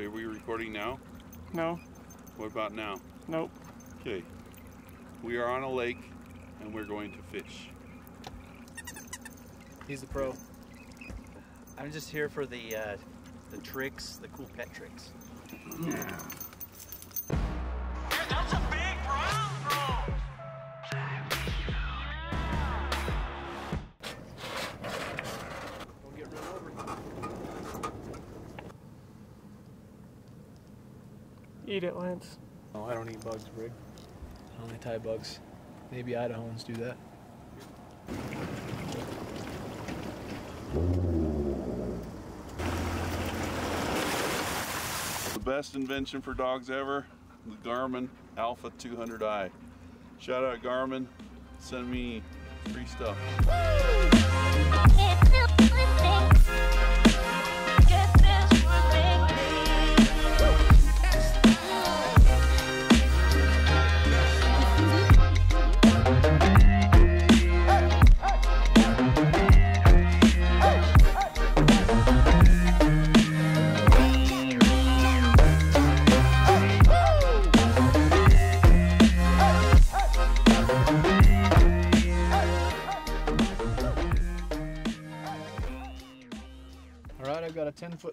Are we recording now? No, What about now? nope. Okay. We are on a lake and we're going to fish. He's a pro. I'm just here for the uh, the tricks, the cool pet tricks. That's Eat it, Lance. Oh, I don't eat bugs, Brig. I only tie bugs. Maybe Idahoans do that. The best invention for dogs ever, the Garmin Alpha 200i. Shout out Garmin, send me free stuff.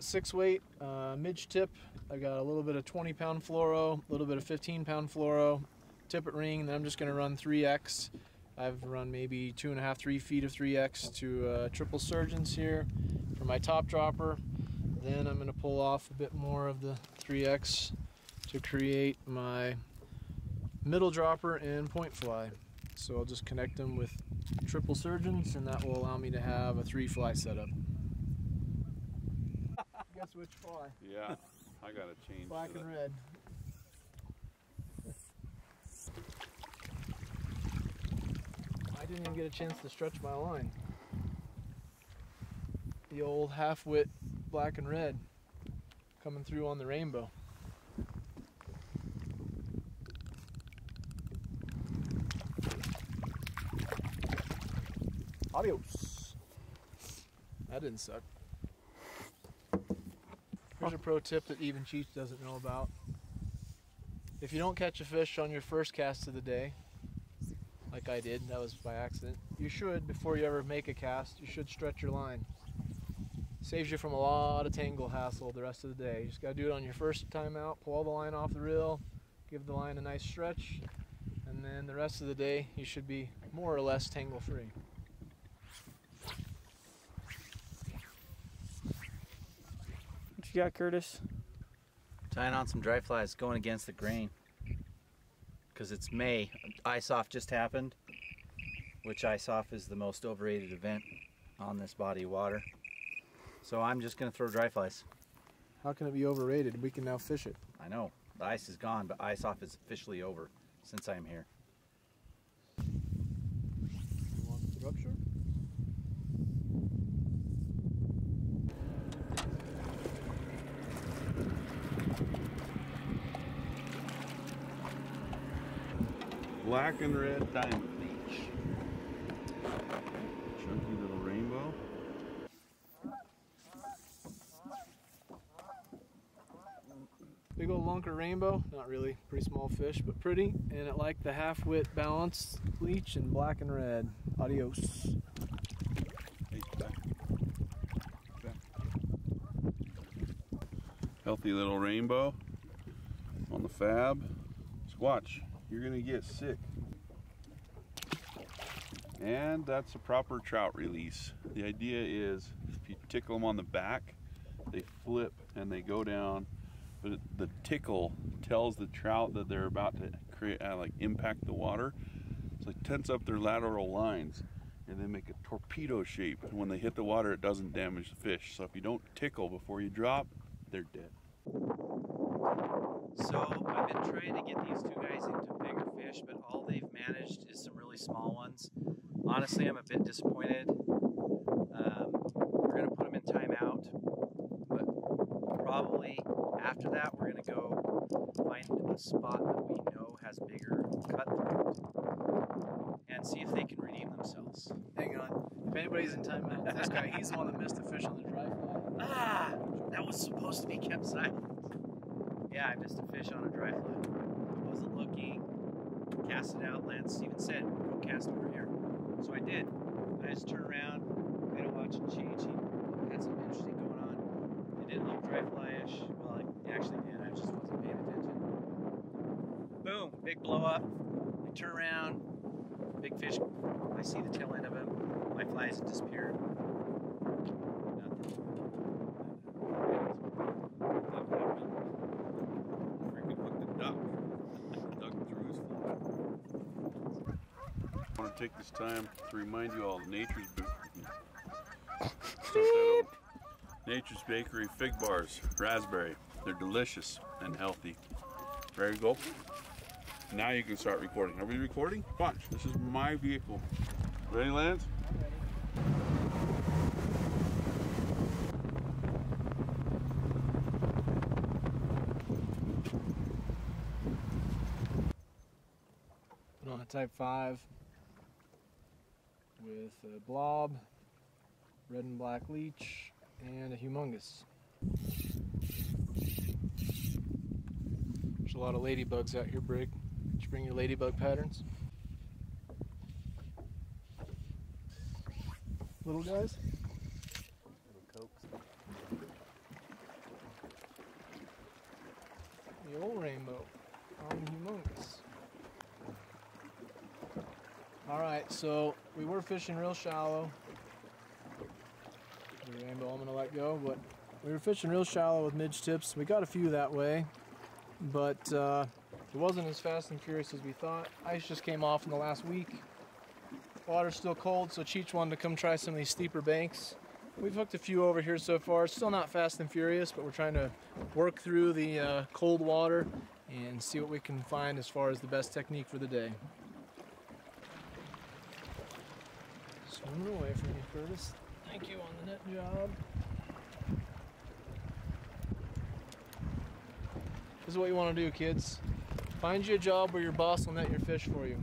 six weight uh, midge tip. I've got a little bit of 20 pound fluoro, a little bit of 15 pound fluoro, tippet ring. Then I'm just going to run 3x. I've run maybe two and a half, three feet of 3x to uh, triple surgeons here for my top dropper. Then I'm going to pull off a bit more of the 3x to create my middle dropper and point fly. So I'll just connect them with triple surgeons, and that will allow me to have a three fly setup. Which fly? Yeah, I gotta change. Black and red. I didn't even get a chance to stretch my line. The old half wit black and red coming through on the rainbow. Adios. That didn't suck. Here's a pro tip that even Cheech doesn't know about. If you don't catch a fish on your first cast of the day, like I did, that was by accident, you should, before you ever make a cast, you should stretch your line. Saves you from a lot of tangle hassle the rest of the day. You just gotta do it on your first time out, pull all the line off the reel, give the line a nice stretch, and then the rest of the day you should be more or less tangle free. What you got, Curtis? Tying on some dry flies, going against the grain. Because it's May. Ice off just happened, which ice off is the most overrated event on this body of water. So I'm just going to throw dry flies. How can it be overrated? We can now fish it. I know the ice is gone, but ice off is officially over since I'm here. You want the rupture? Black and red diamond leech. Chunky little rainbow. Big old lunker rainbow, not really, pretty small fish, but pretty. And it liked the half wit balance leech and black and red. Adios. Hey, back. Back. Healthy little rainbow on the fab. Just you're gonna get sick. And that's a proper trout release. The idea is if you tickle them on the back, they flip and they go down. But the tickle tells the trout that they're about to create, uh, like impact the water. So it tense up their lateral lines and they make a torpedo shape. And when they hit the water, it doesn't damage the fish. So if you don't tickle before you drop, they're dead. So I've been trying to get these two guys into bigger fish, but all they've managed is some really small ones. Honestly, I'm a bit disappointed. Um, we're gonna put them in timeout, but probably after that we're gonna go find a spot that we know has bigger cutthroat and see if they can redeem themselves. Hang on. If anybody's in timeout this guy, he's the one that missed the fish on the dry fly. Ah, that was supposed to be kept silent. Yeah, I missed a fish on a dry fly. I wasn't looking. Cast it out. Lance even said, "Go cast over here." So I did. I just turned around, made a watch and change. He had something interesting going on. It didn't look dry flyish. Well, actually did. I just wasn't paying attention. Boom! Big blow up. I turn around. Big fish. I see the tail end of him. My flies had disappeared. Nothing. That happened. Freaking hooked a duck. duck through his fly. I want to take this time to remind you all Nature's Ba- Start that over. Nature's Bakery fig bars, raspberry. They're delicious and healthy. There you go. Now you can start recording. Are we recording? Watch. This is my vehicle. Ready, Lance? Put on a Type 5 with a blob, red and black leech, and a humongous. There's a lot of ladybugs out here, Brig. Did you bring your ladybug patterns? Little guys? The old rainbow on humongous. All right, so we were fishing real shallow. The rainbow I'm gonna let go, but we were fishing real shallow with midge tips. We got a few that way, but uh, it wasn't as fast and furious as we thought. Ice just came off in the last week. Water's still cold, so Cheech wanted to come try some of these steeper banks. We've hooked a few over here so far. Still not fast and furious, but we're trying to work through the uh, cold water and see what we can find as far as the best technique for the day. Swimming away from you, Curtis. Thank you on the net job. This is what you want to do, kids. Find you a job where your boss will net your fish for you.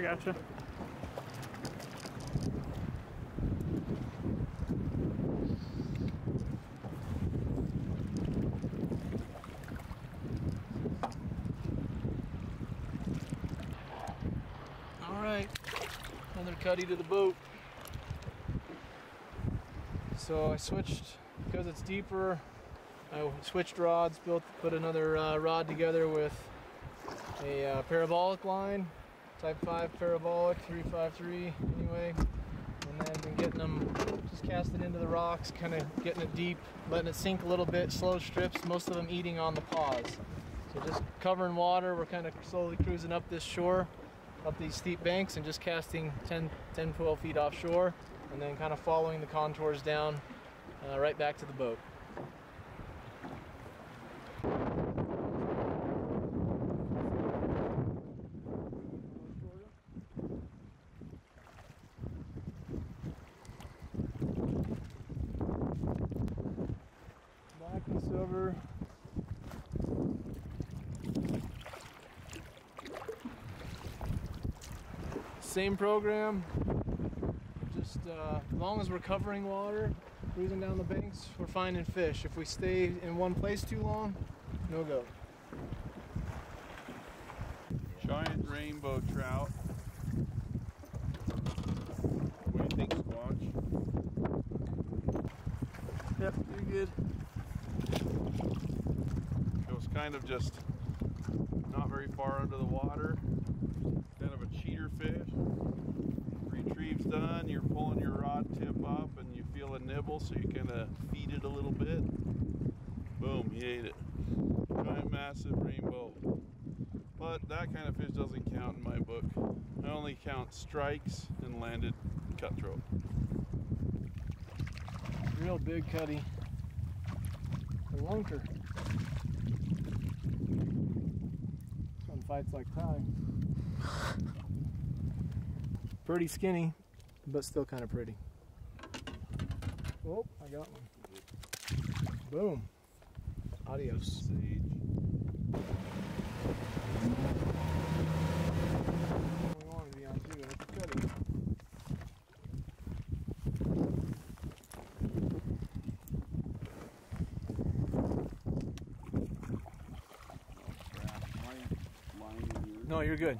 I gotcha. All right, another cutty to the boat. So I switched because it's deeper. I switched rods, built, put another uh, rod together with a uh, parabolic line, Type 5 parabolic, 353 anyway. And then been getting them just casting into the rocks, kind of getting it deep, letting it sink a little bit, slow strips, most of them eating on the pause. So just covering water, we're kind of slowly cruising up this shore, up these steep banks, and just casting 10, 10 12 feet offshore, and then kind of following the contours down uh, right back to the boat. Black and silver. Same program. Just uh, as long as we're covering water, cruising down the banks, we're finding fish. If we stay in one place too long, no go. Giant rainbow trout. What do you think, Squatch? Yep, you're good. It was kind of just not very far under the water. Cheater fish. Retrieve's done. You're pulling your rod tip up and you feel a nibble, so you kind of feed it a little bit. Boom, he ate it. Giant, massive rainbow. But that kind of fish doesn't count in my book. I only count strikes and landed cutthroat. Real big cutty. A lunker. One fights like Ty. Pretty skinny, but still kind of pretty. Oh, I got one. Boom. Adios. Sage. We want to be on too. It's cutting. Crap. Am I lying in yours? No, you're good.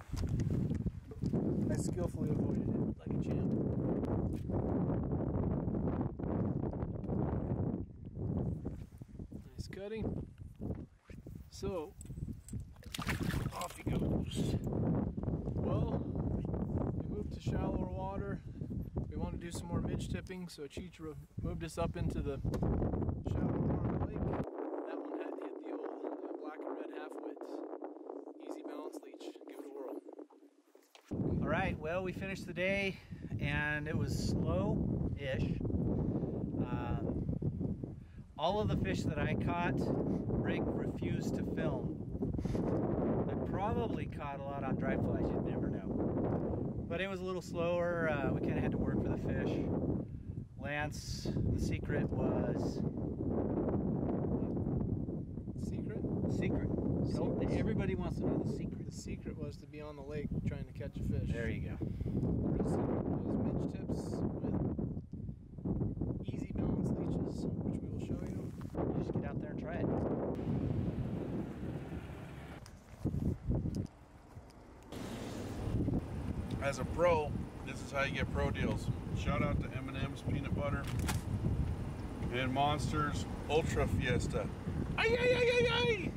I skillfully avoided champ. Nice cutting. So, off he goes. Well, we moved to shallower water. We want to do some more midge tipping, so Cheech moved us up into the shallower part of the lake. That one had to hit the old uh, black and red half wit. Easy balance leech. Give it a whirl. All right, well, we finished the day and it was slow ish. Um, all of the fish that I caught, Rig refused to film. I probably caught a lot on dry flies, you'd never know. But it was a little slower. Uh, we kind of had to work for the fish. Lance, the secret was Secret? secret. Nope, Secrets. everybody wants to know the secret. The secret was to be on the lake trying to catch a fish. There you go. The secret was midge tips with easy balance leeches, which we will show you. You just get out there and try it. As a pro, this is how you get pro deals. Shout out to M&M's Peanut Butter and Monsters Ultra Fiesta. Ay, ay, ay, ay, ay!